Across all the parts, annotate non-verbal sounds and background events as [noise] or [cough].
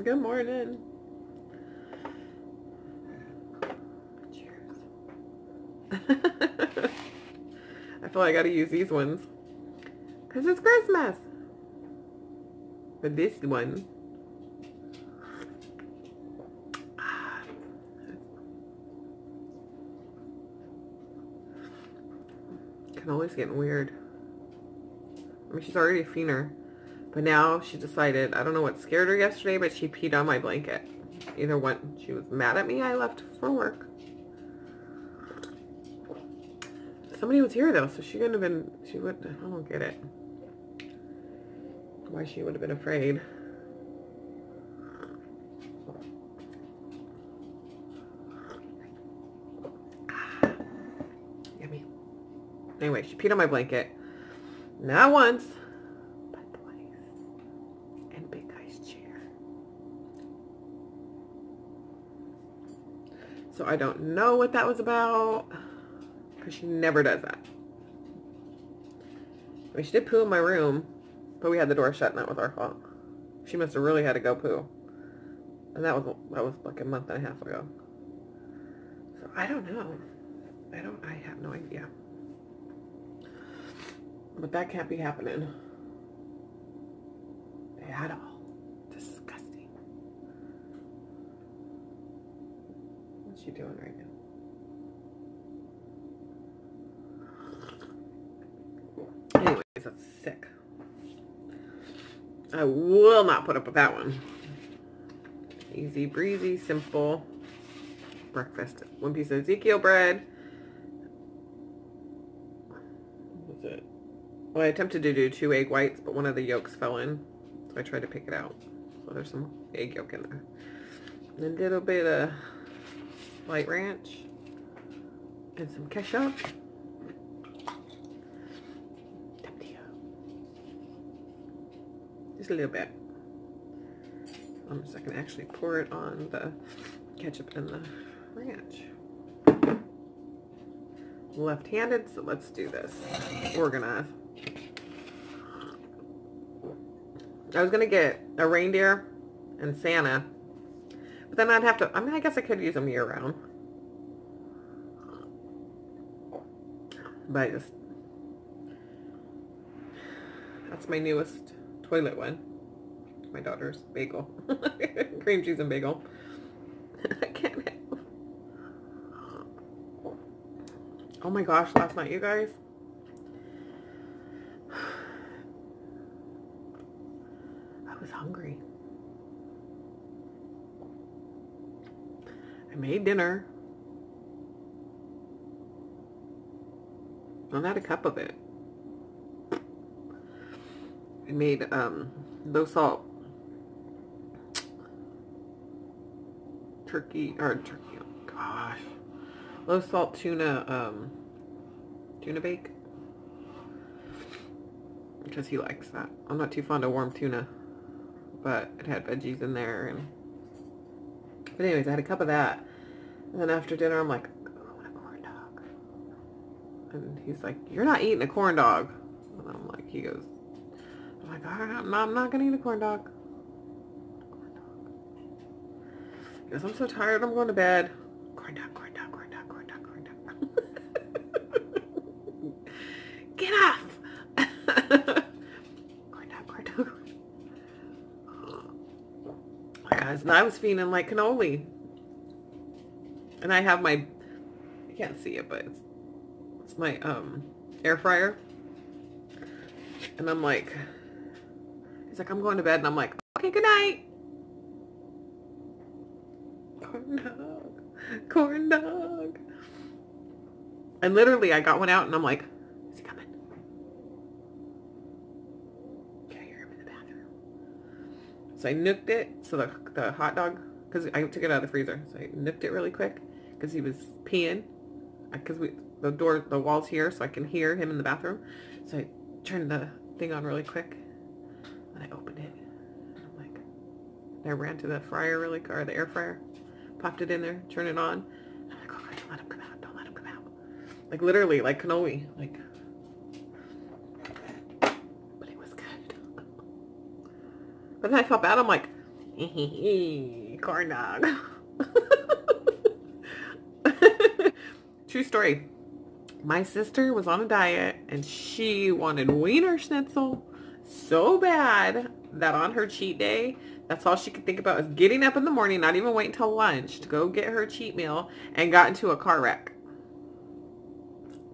Good morning. Cheers. [laughs] I feel like I gotta use these ones. Because it's Christmas. But this one. Cannoli's getting weird. I mean, she's already a feener. But now she decided, I don't know what scared her yesterday, but she peed on my blanket. Either when she was mad at me, I left for work. Somebody was here though, so she couldn't have been, she wouldn't, I don't get it. Why she would have been afraid. Ah, yummy. Anyway, she peed on my blanket. Not once, So I don't know what that was about. Because she never does that. I mean, she did poo in my room, but we had the door shut and that was our fault. She must have really had to go poo. And that was that was like a month and a half ago. So I don't know. I don't I have no idea. But that can't be happening. At all. She doing right now? Anyways, that's sick. I will not put up with that one. Easy breezy, simple breakfast. One piece of Ezekiel bread. What's it? Well, I attempted to do two egg whites, but one of the yolks fell in. So I tried to pick it out. So there's some egg yolk in there. And a little bit of white ranch. And some ketchup. Just a little bit. Um, so I can actually pour it on the ketchup and the ranch. Left-handed, so let's do this. Organize. I was going to get a reindeer and Santa, but then I'd have to, I mean, I guess I could use them year-round. But I just, that's my newest toilet one. My daughter's bagel. [laughs] Cream cheese and bagel. [laughs] I can't. Oh my gosh, last night, you guys. I was hungry. I made dinner. I had a cup of it. I made um, low salt turkey, or turkey, oh gosh, low salt tuna, um, tuna bake. Because he likes that. I'm not too fond of warm tuna, but it had veggies in there. and But anyways, I had a cup of that. And then after dinner, I'm like, oh, I want a corn dog. And he's like, you're not eating a corn dog. And I'm like, he goes, I'm like, I'm not, I'm not going to eat a corn dog. Corn dog. He goes, I'm so tired. I'm going to bed. Corn dog, corn dog, corn dog, corn dog, corn dog. [laughs] Get off. [laughs] corn dog, corn dog. My guys, and I was feeling like cannoli. And I have my, you can't see it, but it's, it's my um air fryer. And I'm like, he's like, I'm going to bed. And I'm like, okay, good night. Corn dog. Corn dog. And literally, I got one out and I'm like, is he coming? Can I hear him in the bathroom? So I nooked it. So the, the hot dog, because I took it out of the freezer. So I nooked it really quick because he was peeing. Because we the door, the wall's here, so I can hear him in the bathroom. So I turned the thing on really quick. And I opened it. And I'm like, I ran to the fryer really or the air fryer. Popped it in there, turned it on. I'm like, oh God, don't let him come out. Don't let him come out. Like literally, like cannoli. Like, but it was good. But then I felt bad. I'm like, eh, Corn dog. [laughs] True story. My sister was on a diet and she wanted Wienerschnitzel so bad that on her cheat day, that's all she could think about was getting up in the morning, not even waiting till lunch to go get her cheat meal and got into a car wreck.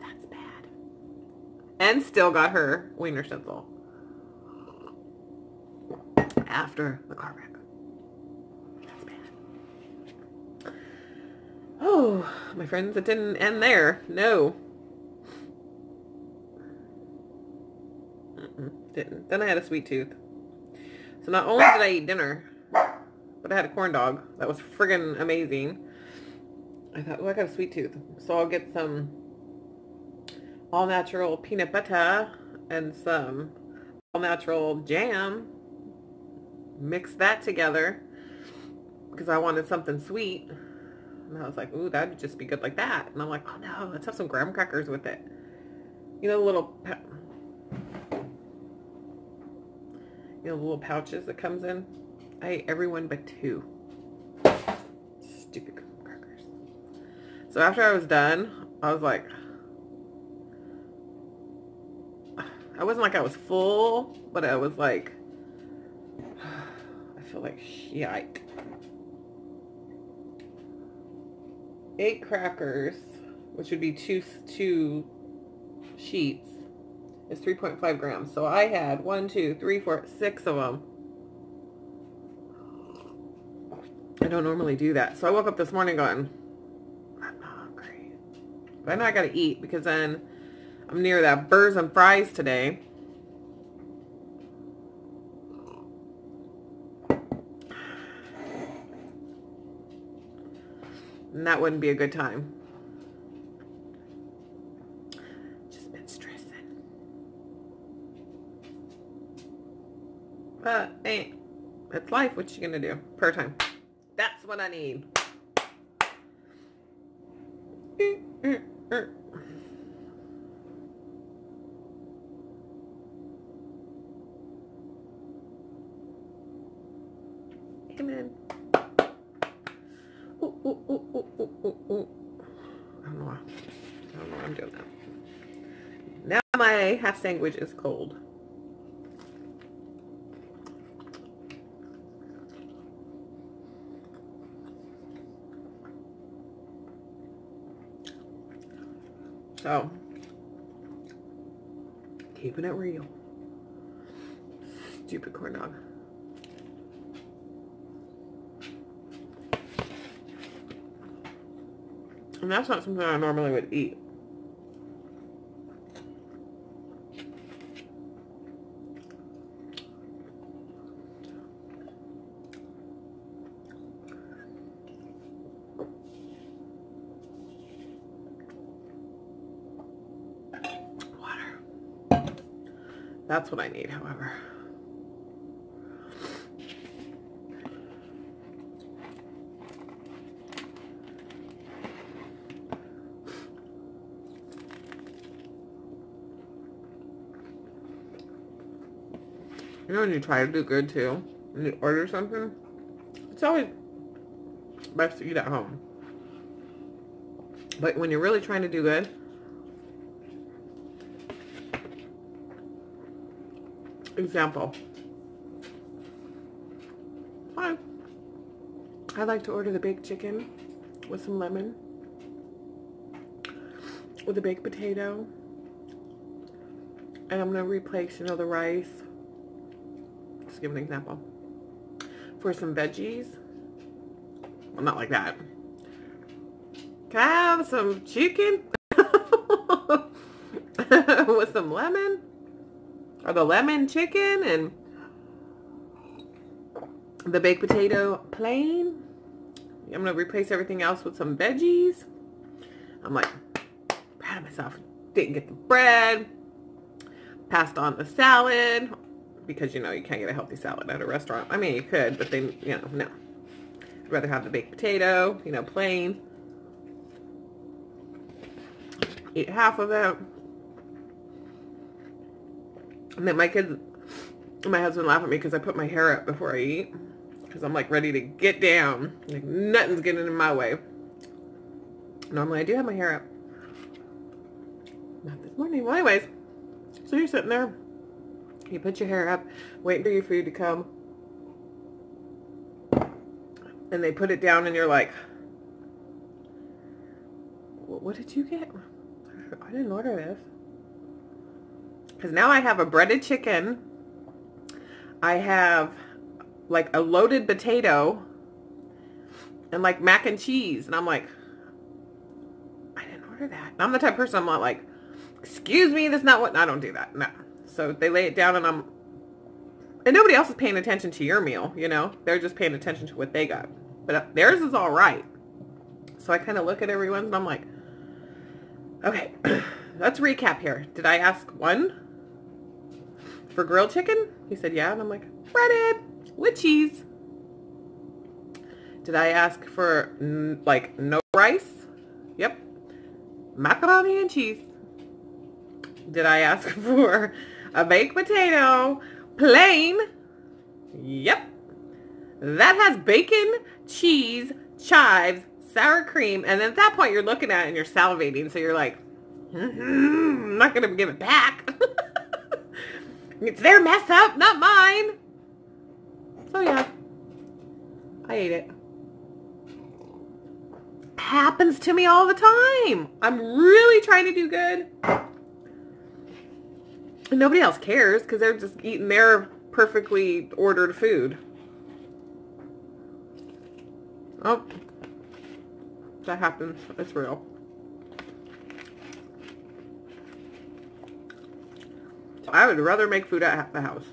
That's bad. And still got her Wienerschnitzel after the car wreck. That's bad. Oh, my friends, it didn't end there. No. Mm-mm, didn't. Then I had a sweet tooth. So not only did I eat dinner, but I had a corn dog. That was friggin' amazing. I thought, oh, I got a sweet tooth. So I'll get some all natural peanut butter and some all natural jam. Mix that together because I wanted something sweet. And I was like, ooh, that'd just be good like that. And I'm like, oh no, let's have some graham crackers with it. You know, the little, you know, little pouches that comes in. I ate every one but two. Stupid graham crackers. So after I was done, I was like, I wasn't like I was full, but I was like, [sighs] I feel like shite. Eight crackers, which would be two, two sheets, is 3.5 grams. So I had one, two, three, four, six of them. I don't normally do that. So I woke up this morning going, I'm not hungry. But I know I got to eat because then I'm near that burrs and fries today. And that wouldn't be a good time. Just been stressing. But hey, it's life. What you gonna do? Per time. That's what I need. Ooh, ooh. I don't know why. I don't know why I'm doing that. Now my half sandwich is cold. So, keeping it real. Stupid corn dog. And that's not something I normally would eat. Water. That's what I need, however. You know when you try to do good too, and you order something, it's always best to eat at home. But when you're really trying to do good, example, I, I like to order the baked chicken with some lemon, with a baked potato, and I'm going to replace, you know, the rice just give an example. For some veggies. Well, not like that. Can I have some chicken? [laughs] With some lemon? Or the lemon chicken and the baked potato plain. I'm going to replace everything else with some veggies. I'm like, proud of myself. Didn't get the bread. Passed on the salad because, you know, you can't get a healthy salad at a restaurant. I mean, you could, but then, you know, no. I'd rather have the baked potato, you know, plain. Eat half of it. And then my kids, my husband laugh at me because I put my hair up before I eat. Because I'm like ready to get down. Like nothing's getting in my way. Normally I do have my hair up. Not this morning. Well, anyways. So you're sitting there. You put your hair up, waiting for your food to come. And they put it down and you're like, what did you get? [laughs] I didn't order this. Because now I have a breaded chicken. I have like a loaded potato and like mac and cheese. And I'm like, I didn't order that. And I'm the type of person I'm not like, excuse me, that's not what, I don't do that. No. So they lay it down and I'm, and nobody else is paying attention to your meal, you know? They're just paying attention to what they got. But uh, theirs is all right. So I kind of look at everyone's and I'm like, okay, [clears throat] let's recap here. Did I ask one for grilled chicken? He said, yeah. And I'm like, breaded with cheese. Did I ask for like no rice? Yep. Macaroni and cheese. Did I ask [laughs] for a baked potato plain? Yep. That has bacon, cheese, chives, sour cream. And at that point you're looking at it and you're salivating. So you're like, mm -hmm, I'm not going to give it back. [laughs] it's their mess up, not mine. So yeah, I ate it. Happens to me all the time. I'm really trying to do good. And nobody else cares because they're just eating their perfectly ordered food. Oh, that happens. It's real. I would rather make food at the house.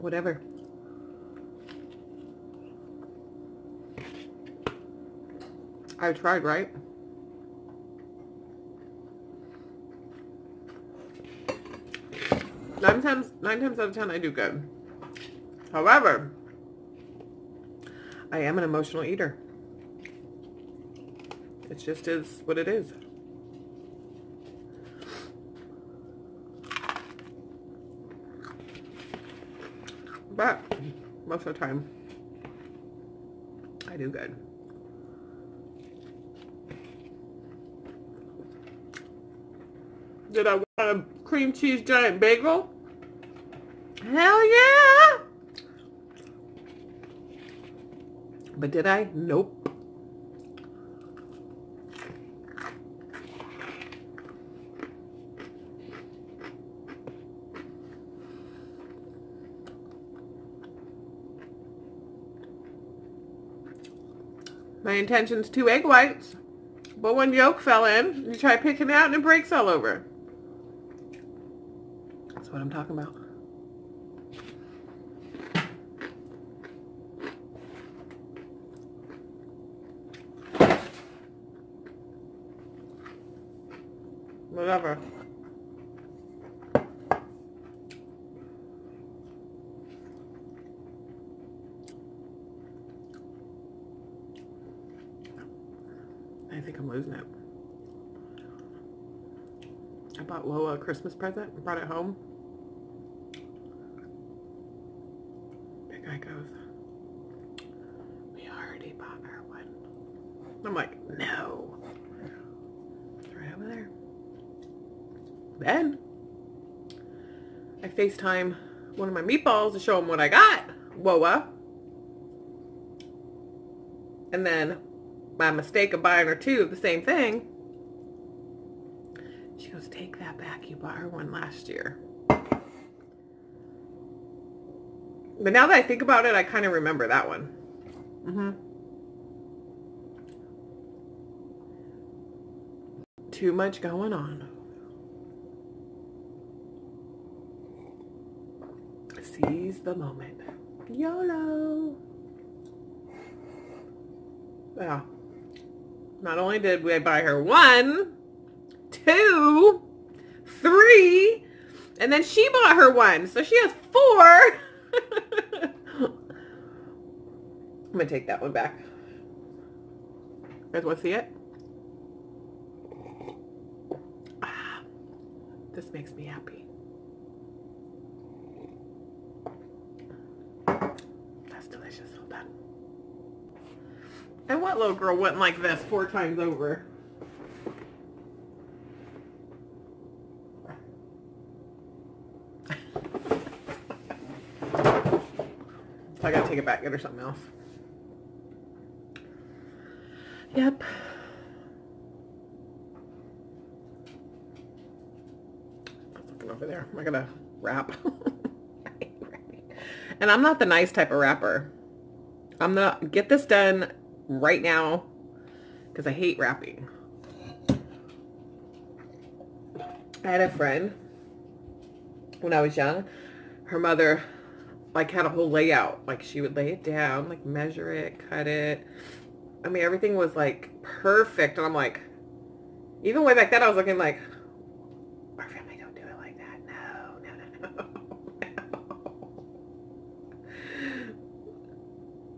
Whatever. I tried, right? Nine times, nine times out of ten, I do good. However, I am an emotional eater. It just is what it is. But most of the time, I do good. Did I want a cream cheese giant bagel? Hell yeah! But did I? Nope. My intention's two egg whites, but one yolk fell in. You try picking out and it breaks all over. What I'm talking about. Whatever. I think I'm losing it. I bought Loa a Christmas present and brought it home. Big guy goes, we already bought her one. I'm like, no. It's right over there. Then I FaceTime one of my meatballs to show him what I got. Whoa, And then my mistake of buying her two of the same thing. She goes, take that back. You bought her one last year. But now that I think about it, I kind of remember that one. Mm-hmm. Too much going on. Seize the moment. YOLO. Yeah. Not only did we buy her one, two, three, and then she bought her one. So she has four. [laughs] I'm going to take that one back. You guys want to see it? Ah, this makes me happy. That's delicious. Hold on. And what little girl wouldn't like this four times over? I gotta take it back, get her something else. Yep. looking over there. Am I gonna wrap? [laughs] and I'm not the nice type of wrapper. I'm gonna get this done right now because I hate wrapping. I had a friend when I was young. Her mother like had a whole layout. Like she would lay it down, like measure it, cut it. I mean, everything was like perfect. And I'm like, even way back then, I was looking like, our family don't do it like that. No, no, no,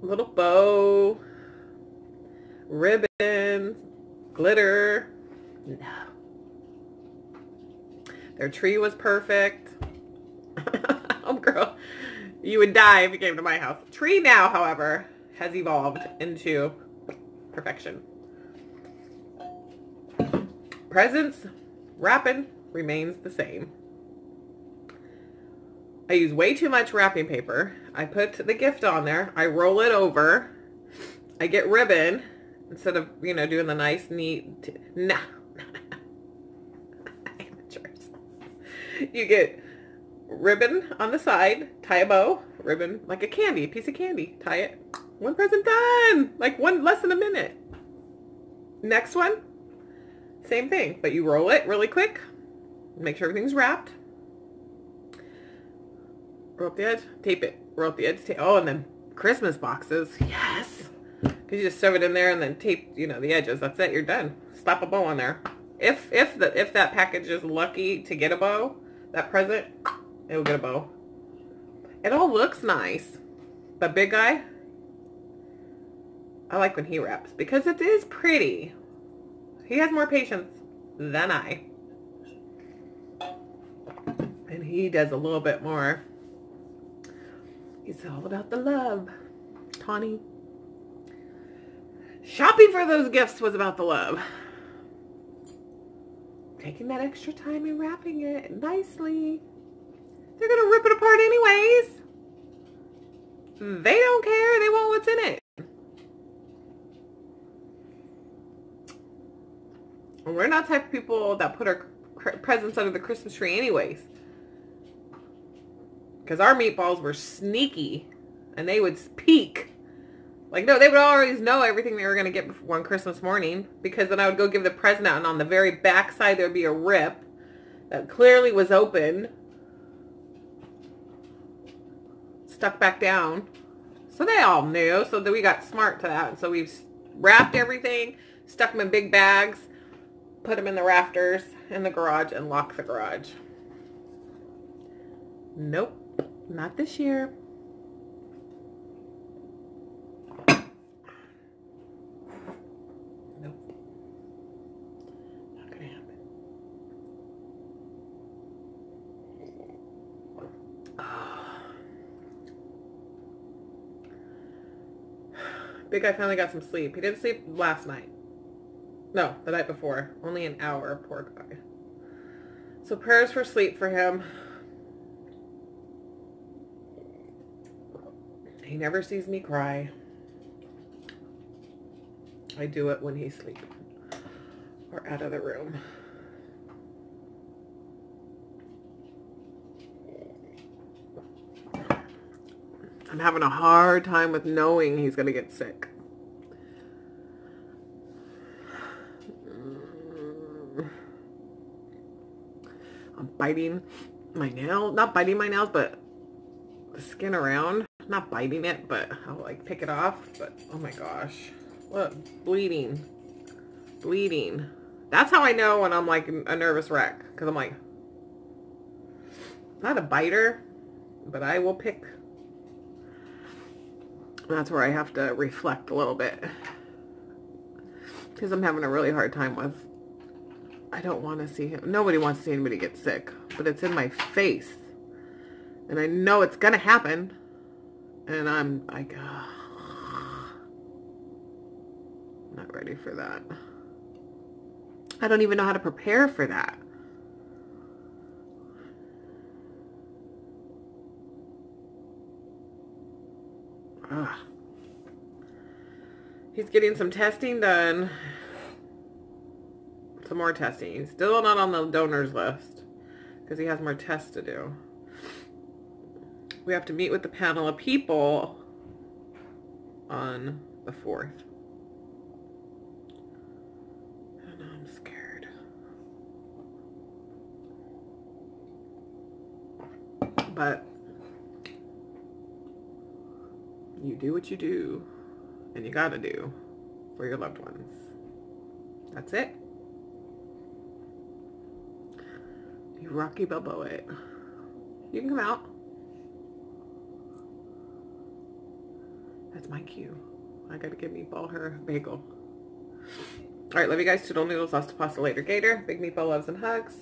no. [laughs] Little bow, ribbons, glitter. No. Their tree was perfect. [laughs] oh, girl. You would die if you came to my house. Tree now, however, has evolved into perfection. Presents, wrapping remains the same. I use way too much wrapping paper. I put the gift on there. I roll it over. I get ribbon instead of, you know, doing the nice, neat, nah. [laughs] You get ribbon on the side, tie a bow, ribbon, like a candy, a piece of candy, tie it. One present done, like one, less than a minute. Next one, same thing, but you roll it really quick, make sure everything's wrapped. Roll up the edge, tape it, roll up the edge, tape, oh, and then Christmas boxes, yes. Because you just shove it in there and then tape, you know, the edges. That's it. You're done. Slap a bow on there. If if the if that package is lucky to get a bow, that present, It'll get a bow. It all looks nice. But big guy, I like when he wraps because it is pretty. He has more patience than I. And he does a little bit more. He's all about the love. Tawny. Shopping for those gifts was about the love. Taking that extra time and wrapping it nicely. They're going to rip it apart anyways. They don't care. They want what's in it. We're not type of people that put our presents under the Christmas tree anyways. Because our meatballs were sneaky. And they would peek. Like, no, they would always know everything they were going to get one Christmas morning. Because then I would go give the present out. And on the very back side, there would be a rip that clearly was open stuck back down. So they all knew. So that we got smart to that. So we've wrapped everything, stuck them in big bags, put them in the rafters in the garage, and locked the garage. Nope, not this year. Big guy finally got some sleep. He didn't sleep last night. No, the night before. Only an hour, poor guy. So prayers for sleep for him. He never sees me cry. I do it when he's sleeping or out of the room. I'm having a hard time with knowing he's going to get sick. Mm. I'm biting my nail. Not biting my nails, but the skin around. Not biting it, but I'll like pick it off. But oh my gosh. Look, bleeding. Bleeding. That's how I know when I'm like a nervous wreck. Because I'm like, not a biter, but I will pick that's where I have to reflect a little bit. Because I'm having a really hard time with I don't want to see him. Nobody wants to see anybody get sick, but it's in my face. And I know it's going to happen. And I'm like, not ready for that. I don't even know how to prepare for that. Ugh. He's getting some testing done. Some more testing. Still not on the donors list because he has more tests to do. We have to meet with the panel of people on the 4th. And I'm scared. But you do what you do and you gotta do for your loved ones. That's it. You Rocky Balboa it. You can come out. That's my cue. I gotta give Meatball her bagel. Alright, love you guys. Toodle noodles, pasta later. Gator. Big Meatball loves and hugs.